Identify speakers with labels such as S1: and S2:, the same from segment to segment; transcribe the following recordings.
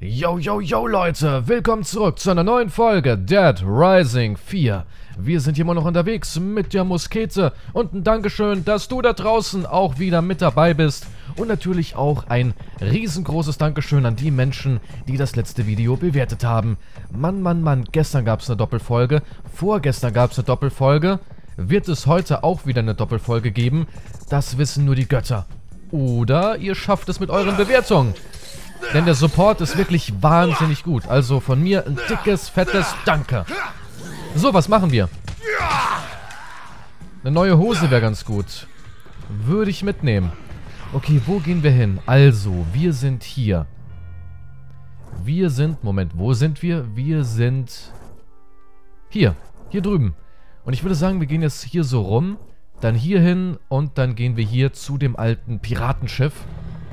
S1: Yo, yo, yo, Leute! Willkommen zurück zu einer neuen Folge Dead Rising 4. Wir sind hier immer noch unterwegs mit der Muskete und ein Dankeschön, dass du da draußen auch wieder mit dabei bist. Und natürlich auch ein riesengroßes Dankeschön an die Menschen, die das letzte Video bewertet haben. Mann, Mann, Mann, gestern gab es eine Doppelfolge, vorgestern gab es eine Doppelfolge. Wird es heute auch wieder eine Doppelfolge geben? Das wissen nur die Götter. Oder ihr schafft es mit euren Bewertungen. Denn der Support ist wirklich wahnsinnig gut. Also von mir ein dickes, fettes Danke. So, was machen wir? Eine neue Hose wäre ganz gut. Würde ich mitnehmen. Okay, wo gehen wir hin? Also, wir sind hier. Wir sind... Moment, wo sind wir? Wir sind... Hier. Hier drüben. Und ich würde sagen, wir gehen jetzt hier so rum. Dann hier hin und dann gehen wir hier zu dem alten Piratenschiff.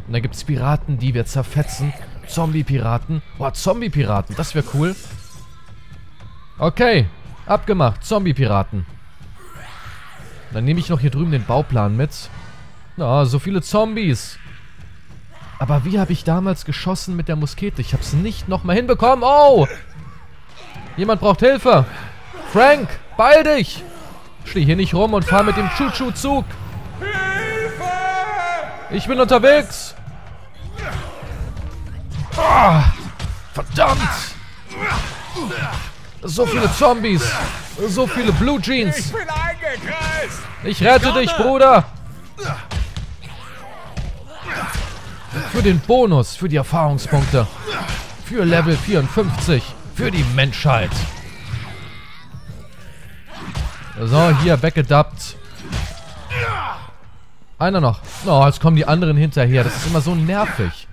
S1: Und dann gibt es Piraten, die wir zerfetzen. Zombie-Piraten. Boah, Zombie-Piraten, das wäre cool. Okay, abgemacht. Zombie-Piraten. Dann nehme ich noch hier drüben den Bauplan mit. Na, oh, so viele Zombies. Aber wie habe ich damals geschossen mit der Muskete? Ich habe es nicht nochmal hinbekommen. Oh! Jemand braucht Hilfe. Frank, beeil dich! Steh hier nicht rum und fahr mit dem Choo-Choo-Zug. Ich bin unterwegs. Oh, verdammt! So viele Zombies! So viele Blue Jeans! Ich rette dich, Bruder! Für den Bonus, für die Erfahrungspunkte. Für Level 54. Für die Menschheit. So, hier, weggedappt. Einer noch. Oh, jetzt kommen die anderen hinterher. Das ist immer so nervig.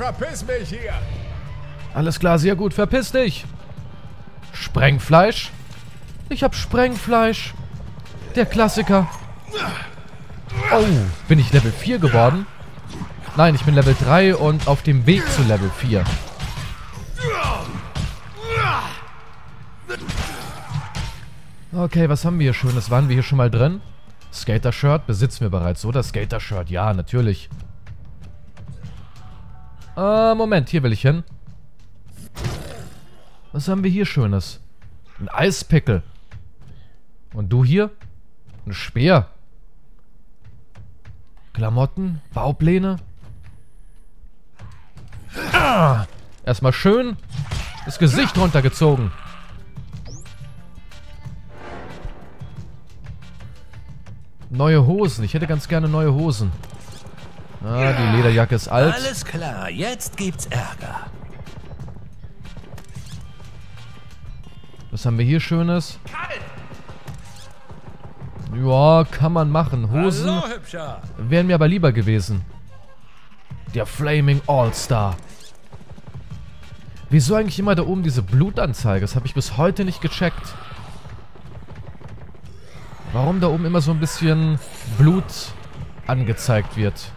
S1: Verpiss mich hier. Alles klar, sehr gut. Verpiss dich. Sprengfleisch? Ich hab Sprengfleisch. Der Klassiker. Oh, bin ich Level 4 geworden? Nein, ich bin Level 3 und auf dem Weg zu Level 4. Okay, was haben wir hier Schönes? Waren wir hier schon mal drin? Skater-Shirt besitzen wir bereits, oder? Skater-Shirt, ja, natürlich. Äh, Moment, hier will ich hin. Was haben wir hier Schönes? Ein Eispickel. Und du hier? Ein Speer. Klamotten, Baupläne. Ah, erstmal schön das Gesicht runtergezogen. Neue Hosen. Ich hätte ganz gerne neue Hosen. Ah, die Lederjacke ist alt.
S2: Alles klar, jetzt gibt's Ärger.
S1: Was haben wir hier Schönes? Ja, kann man machen. Hosen wären mir aber lieber gewesen. Der Flaming All-Star. Wieso eigentlich immer da oben diese Blutanzeige? Das habe ich bis heute nicht gecheckt. Warum da oben immer so ein bisschen Blut angezeigt wird.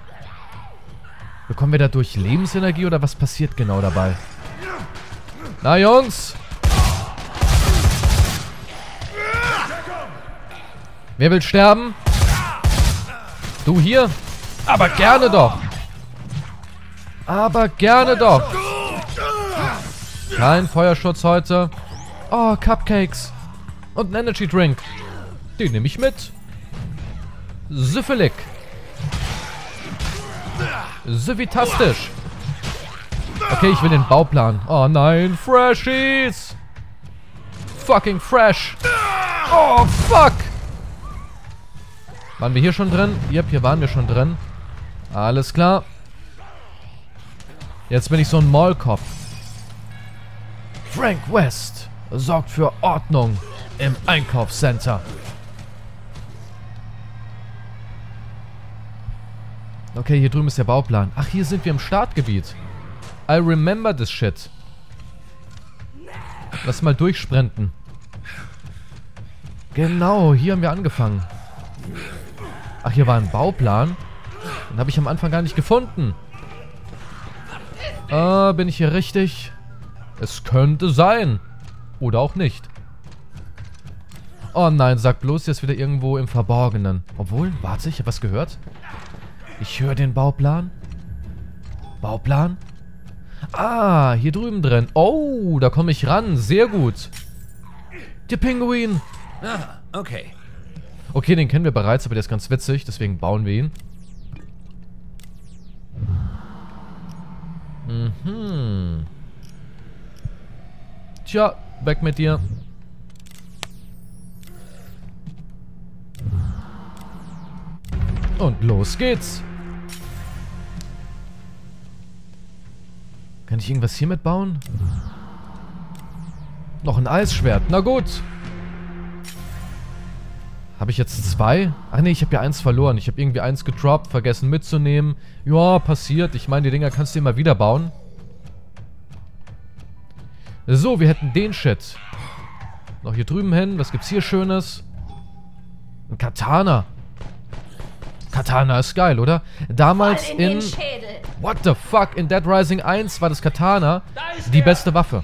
S1: Bekommen wir dadurch Lebensenergie oder was passiert genau dabei? Na, Jungs! Wer will sterben? Du hier? Aber gerne doch! Aber gerne doch! Kein Feuerschutz heute. Oh, Cupcakes. Und ein Energy Drink. Den nehme ich mit. Syphilik. So vitastisch. Okay, ich will den Bauplan. Oh nein, Freshies. Fucking fresh. Oh, fuck. Waren wir hier schon drin? Yep, hier waren wir schon drin. Alles klar. Jetzt bin ich so ein Maulkopf. Frank West sorgt für Ordnung im Einkaufscenter. Okay, hier drüben ist der Bauplan. Ach, hier sind wir im Startgebiet. I remember this shit. Lass mal durchsprinten. Genau, hier haben wir angefangen. Ach, hier war ein Bauplan. Den habe ich am Anfang gar nicht gefunden. Äh, bin ich hier richtig? Es könnte sein. Oder auch nicht. Oh nein, sag bloß, jetzt wieder irgendwo im Verborgenen. Obwohl, warte, ich habe was gehört. Ich höre den Bauplan. Bauplan? Ah, hier drüben drin. Oh, da komme ich ran. Sehr gut. Der Pinguin.
S2: Ah, okay.
S1: Okay, den kennen wir bereits, aber der ist ganz witzig. Deswegen bauen wir ihn. Mhm. Tja, weg mit dir. Und los geht's. Kann ich irgendwas hiermit bauen? Noch ein Eisschwert. Na gut. Habe ich jetzt zwei? Ach nee, ich habe ja eins verloren. Ich habe irgendwie eins gedroppt, vergessen mitzunehmen. Ja, passiert. Ich meine, die Dinger kannst du immer wieder bauen. So, wir hätten den Shit. Noch hier drüben hin. Was gibt's hier Schönes? Ein Katana. Katana ist geil, oder? Damals
S3: in,
S1: in... What the fuck? In Dead Rising 1 war das Katana die beste Waffe.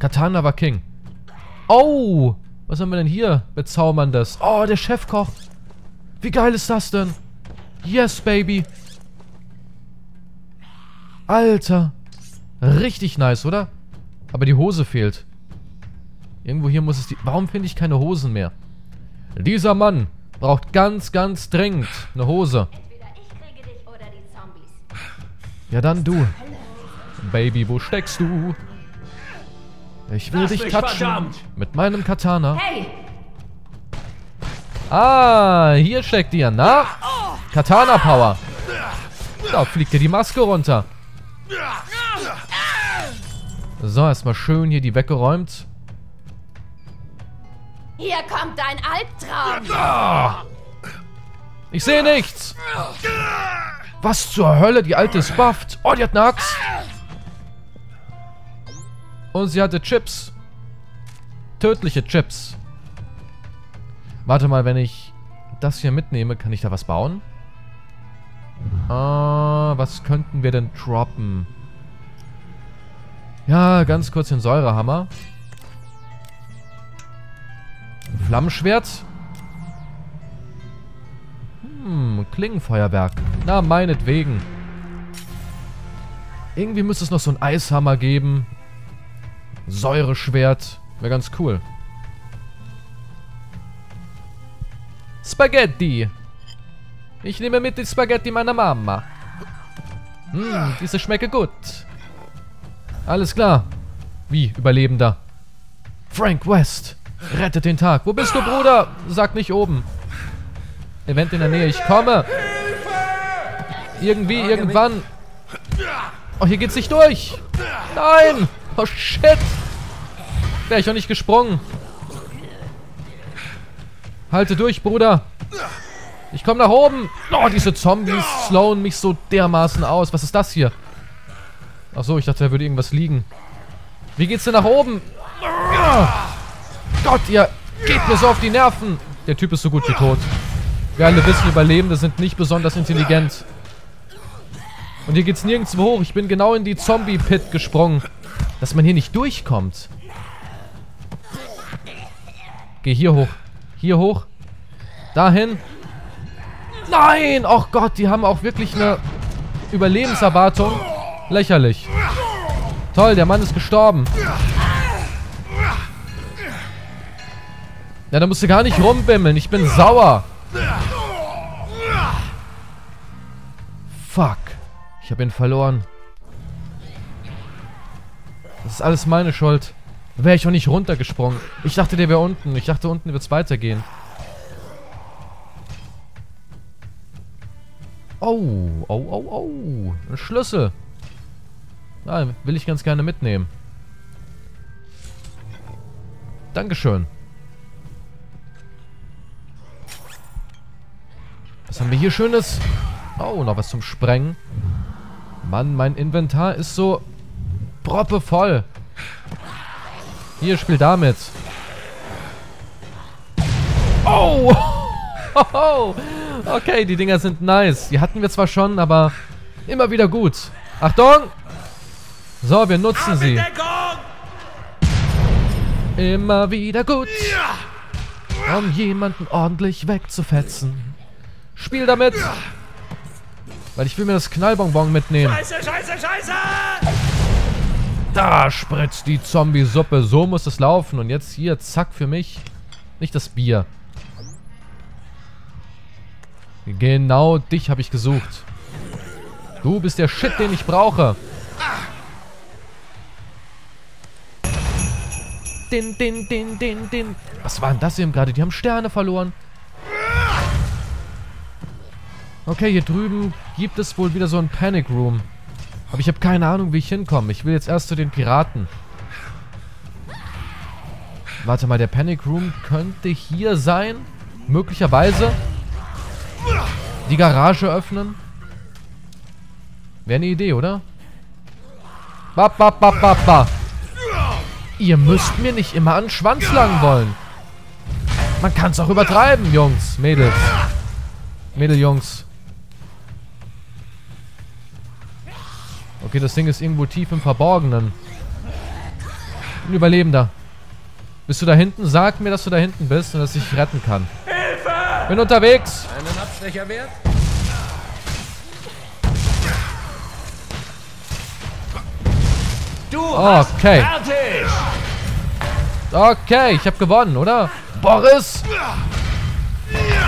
S1: Katana war King. Oh! Was haben wir denn hier? Bezauberndes. Oh, der Chefkoch. Wie geil ist das denn? Yes, baby. Alter. Richtig nice, oder? Aber die Hose fehlt. Irgendwo hier muss es die... Warum finde ich keine Hosen mehr? Dieser Mann braucht ganz, ganz dringend eine Hose. Ja, dann du. Baby, wo steckst du? Ich will
S2: Lass
S1: dich touchen.
S2: verdammt!
S1: Mit meinem Katana.
S3: Hey,
S1: Ah, hier steckt ihr, na? Katana Power. Da fliegt dir die Maske runter. So, erstmal schön hier die weggeräumt.
S3: Hier kommt dein Albtraum.
S1: Ich sehe nichts. Was zur Hölle? Die alte ist bufft. Oh, die hat eine Axt. Und sie hatte Chips. Tödliche Chips. Warte mal, wenn ich das hier mitnehme, kann ich da was bauen? Ah, was könnten wir denn droppen? Ja, ganz kurz den Säurehammer. Flammenschwert. Hm, Klingenfeuerwerk. Na, meinetwegen. Irgendwie müsste es noch so einen Eishammer geben. Säureschwert. Wäre ganz cool. Spaghetti. Ich nehme mit die Spaghetti meiner Mama. Hm, diese schmecke gut. Alles klar. Wie, Überlebender? Frank West. Rettet den Tag. Wo bist du, Bruder? Sag nicht oben. Event in der Nähe. Ich komme. Irgendwie, irgendwann. Oh, hier geht's nicht durch. Nein. Oh, shit. Wäre ich auch nicht gesprungen. Halte durch, Bruder. Ich komme nach oben. Oh, diese Zombies slowen mich so dermaßen aus. Was ist das hier? Ach so, ich dachte, da würde irgendwas liegen. Wie geht's denn nach oben? Gott, ihr geht mir so auf die Nerven. Der Typ ist so gut wie tot. Wir alle wissen, Überlebende sind nicht besonders intelligent. Und hier geht's nirgendwo hoch. Ich bin genau in die Zombie-Pit gesprungen. Dass man hier nicht durchkommt. Geh hier hoch. Hier hoch. Dahin. Nein! Och Gott, die haben auch wirklich eine Überlebenserwartung. Lächerlich. Toll, der Mann ist gestorben. Ja, da musst du gar nicht rumbimmeln. Ich bin sauer. Fuck. Ich habe ihn verloren. Das ist alles meine Schuld. Wäre ich auch nicht runtergesprungen. Ich dachte, der wäre unten. Ich dachte, unten wird es weitergehen. Oh, oh, oh, oh. Ein Schlüssel. Ah, will ich ganz gerne mitnehmen. Dankeschön. Was haben wir hier Schönes? Oh, noch was zum Sprengen. Mann, mein Inventar ist so proppevoll. Hier, spiel damit. Oh! Okay, die Dinger sind nice. Die hatten wir zwar schon, aber immer wieder gut. Achtung! So, wir nutzen sie. Immer wieder gut. um jemanden ordentlich wegzufetzen. Spiel damit! Weil ich will mir das Knallbonbon mitnehmen.
S2: Scheiße, scheiße, scheiße!
S1: Da spritzt die Zombie-Suppe. So muss es laufen. Und jetzt hier, zack, für mich. Nicht das Bier. Genau dich habe ich gesucht. Du bist der Shit, den ich brauche. Din, din, din, din, din. Was war denn das eben gerade? Die haben Sterne verloren. Okay, hier drüben gibt es wohl wieder so ein Panic Room. Aber ich habe keine Ahnung, wie ich hinkomme. Ich will jetzt erst zu den Piraten. Warte mal, der Panic Room könnte hier sein. Möglicherweise. Die Garage öffnen. Wäre eine Idee, oder? Ba, ba, ba, ba, ba. Ihr müsst mir nicht immer an den Schwanz langen wollen. Man kann es auch übertreiben, Jungs, Mädels. Mädeljungs. Okay, das Ding ist irgendwo tief im Verborgenen. Ein Überlebender. Bist du da hinten? Sag mir, dass du da hinten bist und dass ich dich retten kann. Hilfe! Bin unterwegs.
S2: Einen Abstecher wert? Du
S1: Okay.
S2: fertig!
S1: Okay, ich habe gewonnen, oder? Boris!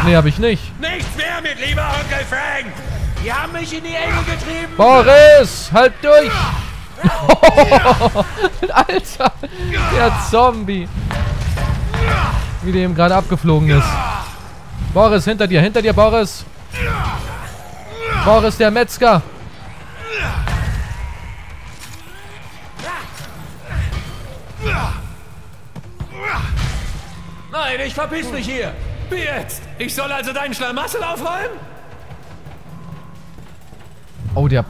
S1: Nee, habe ich nicht.
S2: Nichts mehr mit lieber Onkel Frank! Die haben mich in die Enge getrieben!
S1: Boris, halt durch! Alter, der Zombie. Wie der eben gerade abgeflogen ist. Boris, hinter dir, hinter dir, Boris. Boris, der Metzger.
S2: Nein, ich verpiss mich hier! Wie jetzt? Ich soll also deinen Schlamassel aufräumen?
S1: Oh, der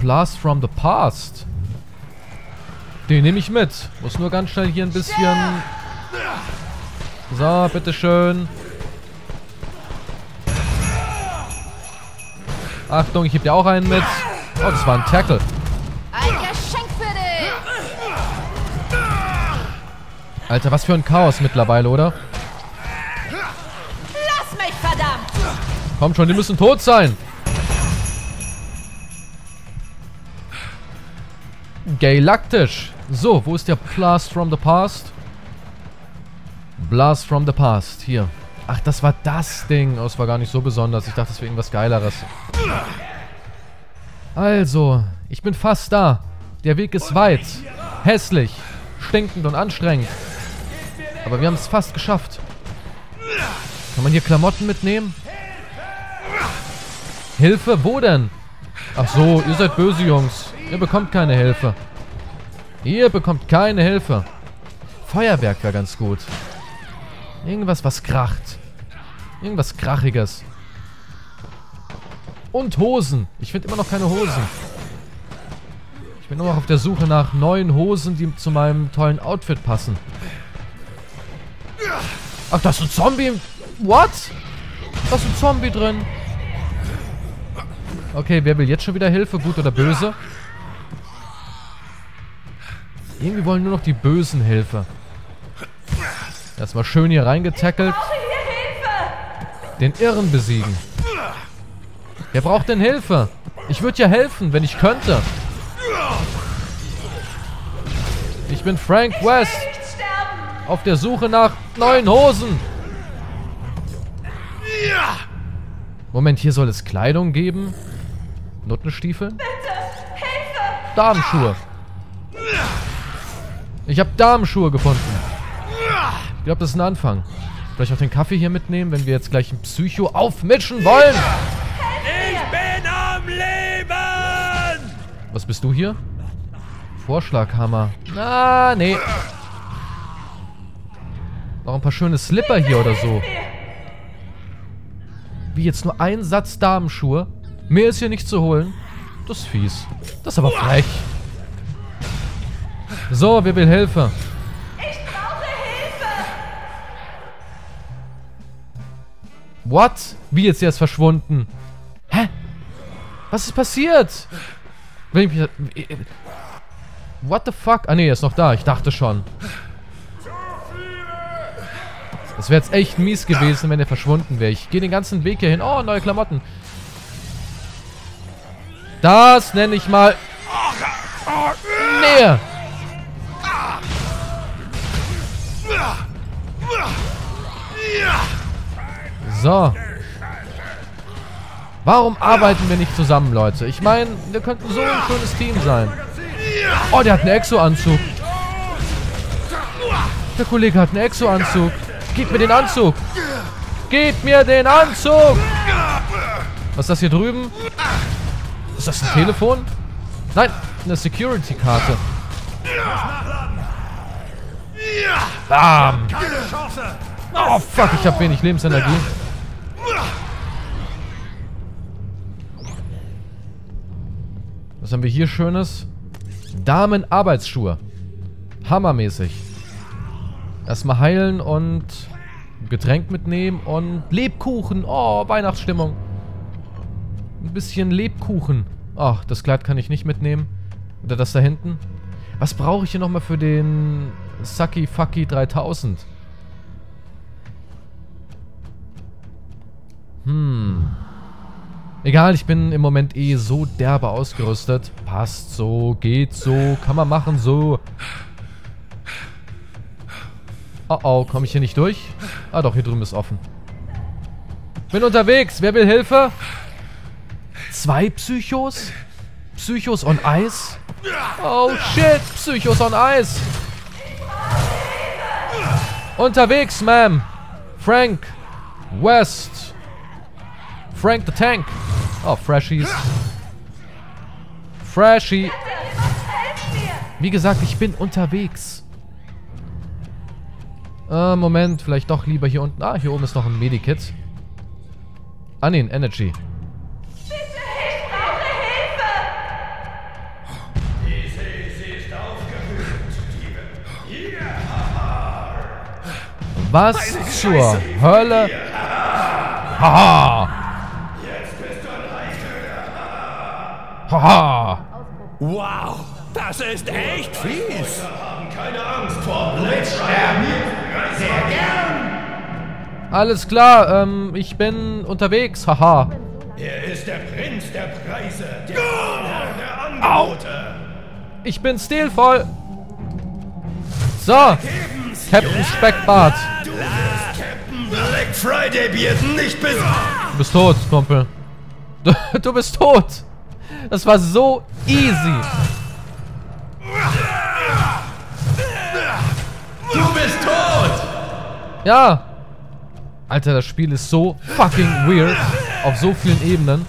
S1: Blast from the Past. Den nehme ich mit. Muss nur ganz schnell hier ein bisschen... So, bitteschön. Achtung, ich heb dir auch einen mit. Oh, das war ein Tackle.
S3: Ein Geschenk für dich.
S1: Alter, was für ein Chaos mittlerweile, oder?
S3: Lass mich, verdammt.
S1: Komm schon, die müssen tot sein. Galaktisch. So, wo ist der Blast from the Past? Blast from the Past. Hier. Ach, das war das Ding. Oh, das war gar nicht so besonders. Ich dachte, das wäre irgendwas Geileres. Also, ich bin fast da. Der Weg ist weit. Hässlich. Stinkend und anstrengend. Aber wir haben es fast geschafft. Kann man hier Klamotten mitnehmen? Hilfe? Wo denn? Ach so, ihr seid böse Jungs. Ihr bekommt keine Hilfe. Ihr bekommt keine Hilfe. Feuerwerk wäre ganz gut. Irgendwas, was kracht. Irgendwas Krachiges. Und Hosen. Ich finde immer noch keine Hosen. Ich bin nur noch auf der Suche nach neuen Hosen, die zu meinem tollen Outfit passen. Ach, da ist ein Zombie. What? Da ist ein Zombie drin. Okay, wer will jetzt schon wieder Hilfe? Gut oder böse? Irgendwie wollen nur noch die Bösen Hilfe. Erstmal schön hier reingetackelt. Den Irren besiegen. Wer braucht denn Hilfe? Ich würde ja helfen, wenn ich könnte. Ich bin Frank West. Auf der Suche nach neuen Hosen. Moment, hier soll es Kleidung geben? Nuttenstiefel? Damenschuhe. Ich habe Damenschuhe gefunden. Ich glaube, das ist ein Anfang. Vielleicht auch den Kaffee hier mitnehmen, wenn wir jetzt gleich ein Psycho aufmischen wollen.
S2: Ich bin am Leben!
S1: Was bist du hier? Vorschlaghammer. Ah, nee. Noch ein paar schöne Slipper hier oder so. Wie jetzt nur ein Satz Damenschuhe? Mehr ist hier nicht zu holen. Das ist fies. Das ist aber frech. So, wer will Hilfe? What? Wie jetzt der ist verschwunden? Hä? Was ist passiert? Ich What the fuck? Ah ne, er ist noch da. Ich dachte schon. Das wäre jetzt echt mies gewesen, wenn er verschwunden wäre. Ich gehe den ganzen Weg hier hin. Oh, neue Klamotten. Das nenne ich mal... Nähe. So. Warum arbeiten wir nicht zusammen, Leute? Ich meine, wir könnten so ein schönes Team sein. Oh, der hat einen Exo-Anzug. Der Kollege hat einen Exo-Anzug. Gib mir den Anzug. Gib mir den Anzug. Was ist das hier drüben? Ist das ein Telefon? Nein, eine Security-Karte. Bam. Oh, fuck, ich habe wenig Lebensenergie. Was haben wir hier Schönes? Damen-Arbeitsschuhe. Hammermäßig. Erstmal heilen und Getränk mitnehmen und Lebkuchen. Oh, Weihnachtsstimmung. Ein bisschen Lebkuchen. Ach, das Kleid kann ich nicht mitnehmen. Oder das da hinten. Was brauche ich hier nochmal für den Saki Fucky 3000? Hm. Egal, ich bin im Moment eh so derbe ausgerüstet. Passt so, geht so, kann man machen so. Oh oh, komme ich hier nicht durch? Ah doch, hier drüben ist offen. Bin unterwegs, wer will Hilfe? Zwei Psychos? Psychos on Eis? Oh shit, Psychos on Eis. Unterwegs, Ma'am. Frank. West. Frank the Tank. Oh, Freshies. Freshie. Wie gesagt, ich bin unterwegs. Äh, Moment, vielleicht doch lieber hier unten. Ah, hier oben ist noch ein Medikit. Ah, ne, ein Energy. Was zur Hölle? Haha! Haha!
S2: Wow, das ist echt fies.
S4: Keine Angst vor Blitzsterben. Sehr gern.
S1: Alles klar, ähm, ich bin unterwegs, haha.
S4: Er ist der Prinz der Preise, der Angebote.
S1: Ich bin stilvoll. So, Captain Speckbart.
S4: Du wirst Captain Black Friday Bearden nicht besiegen.
S1: Du bist tot, Kumpel. Du, du bist tot. Das war so easy.
S4: Du bist tot.
S1: Ja. Alter, das Spiel ist so fucking weird. Auf so vielen Ebenen.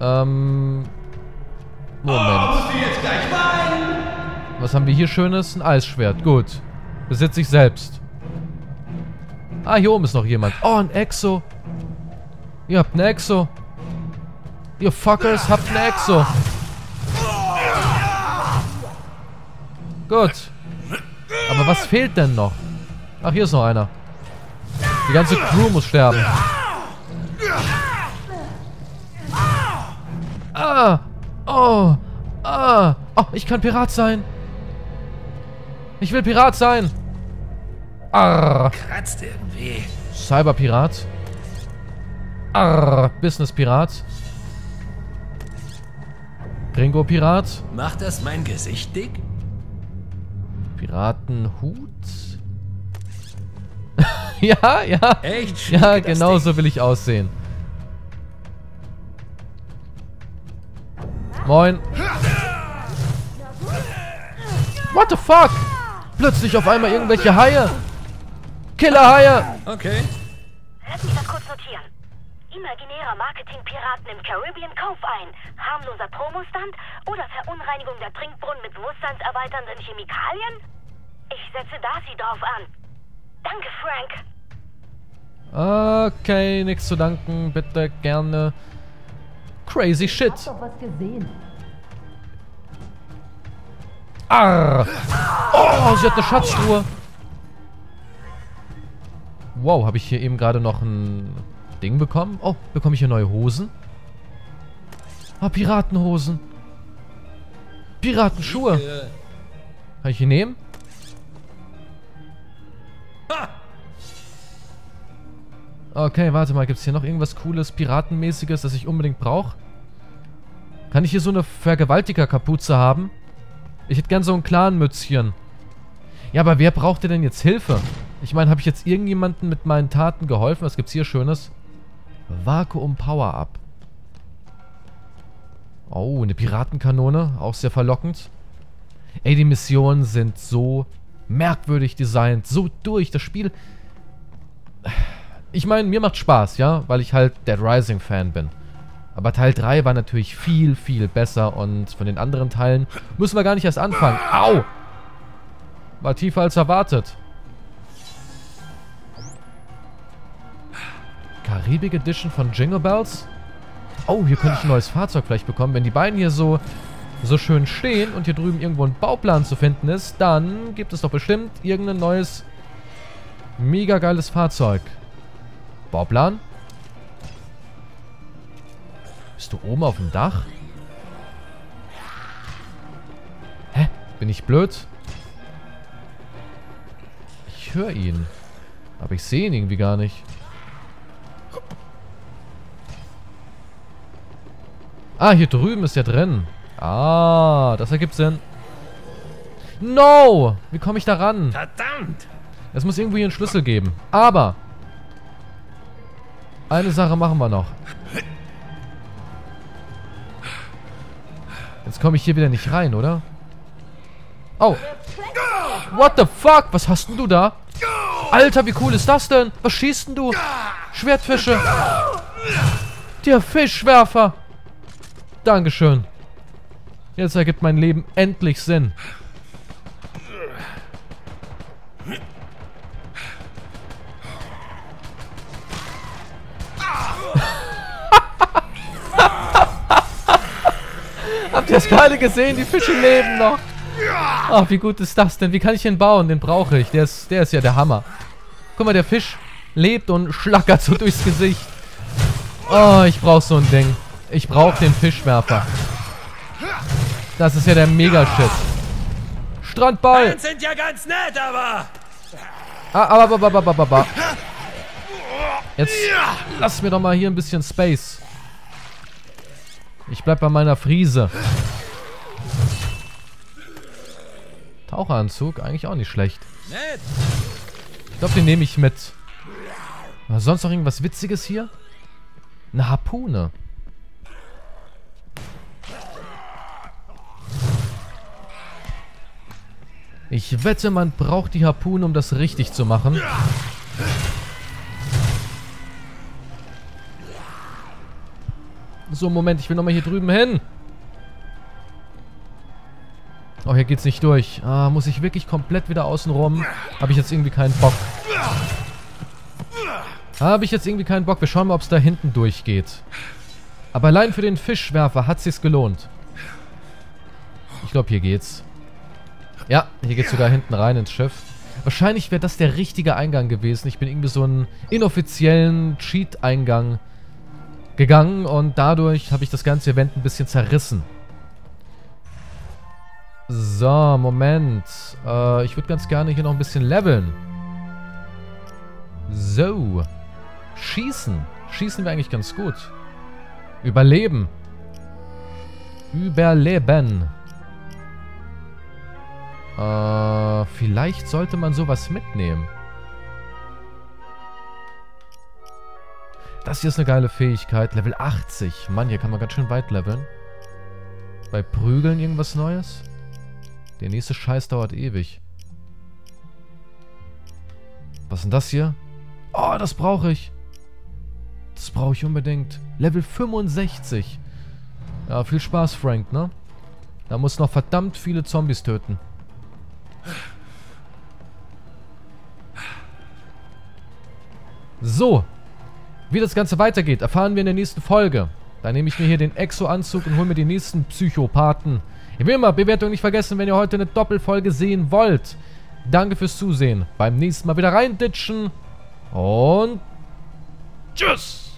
S1: Ähm. Moment. Was haben wir hier Schönes? Ein Eisschwert. Gut. Besitze ich selbst. Ah, hier oben ist noch jemand. Oh, ein Exo. Ihr habt ein Exo. Ihr Fuckers habt ein Exo. Gut. Aber was fehlt denn noch? Ach, hier ist noch einer. Die ganze Crew muss sterben. Ah! Oh! Ah! Oh, ich kann Pirat sein! Ich will Pirat sein! Arr!
S4: Kratzt irgendwie.
S1: Cyberpirat. Arr! Business-Pirat. Gringo-Pirat.
S4: Macht das mein Gesicht dick?
S1: Piratenhut. ja, ja.
S4: Echt?
S1: Ja,
S4: Schnieke das
S1: genau so will ich aussehen. Moin. What the fuck? Plötzlich auf einmal irgendwelche Haie. Killerhaie.
S4: Okay.
S5: Lass mich das kurz notieren. Imaginärer Marketing-Piraten im Caribbean Kauf ein. Harmloser Promostand oder Verunreinigung der Trinkbrunnen mit bewusstseinserweiternden Chemikalien? Ich setze Darcy drauf an. Danke, Frank.
S1: Okay, nichts zu danken. Bitte gerne. Crazy shit.
S3: doch was gesehen.
S1: Arr. Oh, sie hat eine Schatztruhe. Wow, habe ich hier eben gerade noch ein Ding bekommen. Oh, bekomme ich hier neue Hosen? Oh, Piratenhosen. Piratenschuhe. Äh, Kann ich hier nehmen? Okay, warte mal. Gibt es hier noch irgendwas Cooles, Piratenmäßiges, das ich unbedingt brauche? Kann ich hier so eine Vergewaltiger-Kapuze haben? Ich hätte gern so ein Clan-Mützchen. Ja, aber wer braucht denn jetzt Hilfe? Ich meine, habe ich jetzt irgendjemanden mit meinen Taten geholfen? Was gibt's hier Schönes? Vakuum Power-Up. Oh, eine Piratenkanone. Auch sehr verlockend. Ey, die Missionen sind so merkwürdig designt. So durch. Das Spiel... Ich meine, mir macht Spaß, ja? Weil ich halt Dead Rising Fan bin. Aber Teil 3 war natürlich viel, viel besser. Und von den anderen Teilen müssen wir gar nicht erst anfangen. Au! War tiefer als erwartet. Karibik Edition von Jingle Bells? Oh, hier könnte ich ein neues Fahrzeug vielleicht bekommen. Wenn die beiden hier so, so schön stehen und hier drüben irgendwo ein Bauplan zu finden ist, dann gibt es doch bestimmt irgendein neues, mega geiles Fahrzeug. Bauplan? Bist du oben auf dem Dach? Hä? Bin ich blöd? Ich höre ihn. Aber ich sehe ihn irgendwie gar nicht. Ah, hier drüben ist er drin. Ah, das ergibt Sinn. No! Wie komme ich da ran?
S2: Verdammt!
S1: Es muss irgendwo hier einen Schlüssel geben. Aber... Eine Sache machen wir noch. Jetzt komme ich hier wieder nicht rein, oder? Oh. What the fuck? Was hast denn du da? Alter, wie cool ist das denn? Was schießt denn du? Schwertfische. Der Fischwerfer. Dankeschön. Jetzt ergibt mein Leben endlich Sinn. Habt ihr das gerade gesehen? Die Fische leben noch. Ach, wie gut ist das denn? Wie kann ich den bauen? Den brauche ich. Der ist, der ist ja der Hammer. Guck mal, der Fisch lebt und schlackert so durchs Gesicht. Oh, ich brauche so ein Ding. Ich brauche den Fischwerfer. Das ist ja der Mega-Shit. Strandball!
S2: Fans sind ja ganz nett, aber...
S1: Ah, aber, aber, aber, aber, aber. Jetzt lass mir doch mal hier ein bisschen Space. Ich bleib bei meiner Friese. Taucheranzug, eigentlich auch nicht schlecht. Ich glaube, den nehme ich mit. War sonst noch irgendwas Witziges hier? Eine Harpune. Ich wette, man braucht die Harpune, um das richtig zu machen. So, Moment, ich will nochmal hier drüben hin. Oh, hier geht's nicht durch. Ah, muss ich wirklich komplett wieder außen rum? Habe ich jetzt irgendwie keinen Bock. Habe ich jetzt irgendwie keinen Bock. Wir schauen mal, ob es da hinten durchgeht. Aber allein für den Fischwerfer hat sich's gelohnt. Ich glaube, hier geht's. Ja, hier geht's sogar hinten rein ins Schiff. Wahrscheinlich wäre das der richtige Eingang gewesen. Ich bin irgendwie so einen inoffiziellen Cheat-Eingang gegangen und dadurch habe ich das ganze Event ein bisschen zerrissen. So, Moment. Äh, ich würde ganz gerne hier noch ein bisschen leveln. So. Schießen. Schießen wäre eigentlich ganz gut. Überleben. Überleben. Äh, vielleicht sollte man sowas mitnehmen. Das hier ist eine geile Fähigkeit. Level 80. Mann, hier kann man ganz schön weit leveln. Bei Prügeln irgendwas Neues? Der nächste Scheiß dauert ewig. Was ist denn das hier? Oh, das brauche ich. Das brauche ich unbedingt. Level 65. Ja, viel Spaß, Frank, ne? Da muss noch verdammt viele Zombies töten. So. Wie das Ganze weitergeht, erfahren wir in der nächsten Folge. Da nehme ich mir hier den Exo-Anzug und hole mir die nächsten Psychopathen. Wie immer, Bewertung nicht vergessen, wenn ihr heute eine Doppelfolge sehen wollt. Danke fürs Zusehen. Beim nächsten Mal wieder reinditschen. Und tschüss.